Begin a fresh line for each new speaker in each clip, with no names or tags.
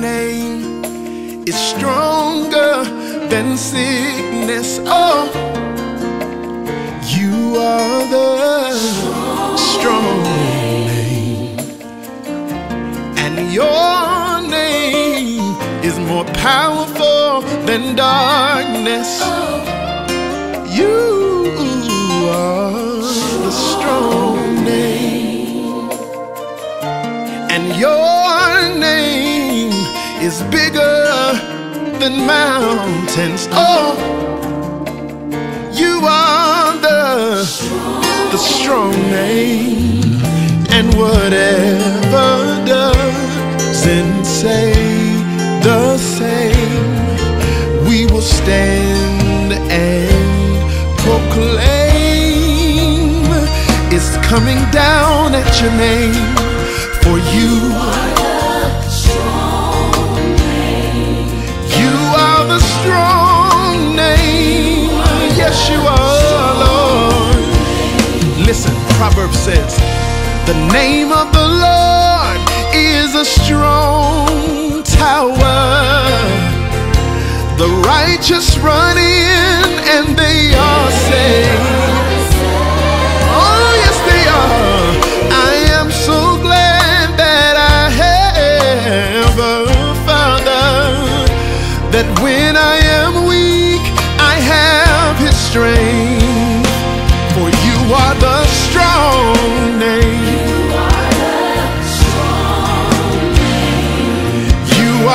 name is stronger than sickness. Oh, you are the strong name, and your name is more powerful than darkness. You are the strong name, and your is bigger than mountains. Oh, you are the the strong name, and whatever doesn't say the same, we will stand and proclaim. It's coming down at your name, for you. You Lord. Listen, Proverbs says, The name of the Lord is a strong tower. The righteous run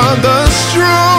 Are the strong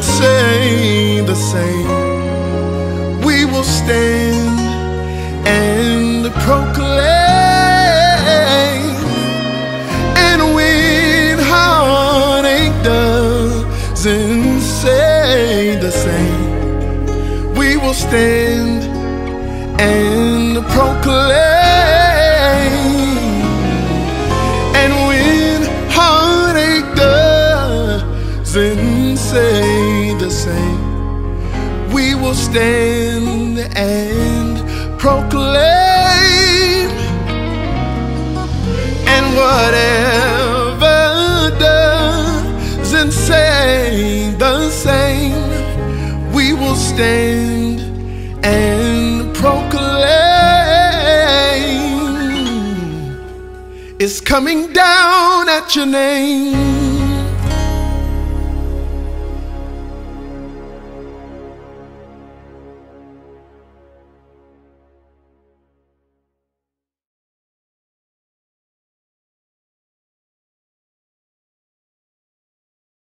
doesn't say the same, we will stand and proclaim. And when heartache doesn't say the same, we will stand and proclaim. Will stand and proclaim. And whatever doesn't say the same, we will stand and proclaim. It's coming down at your name.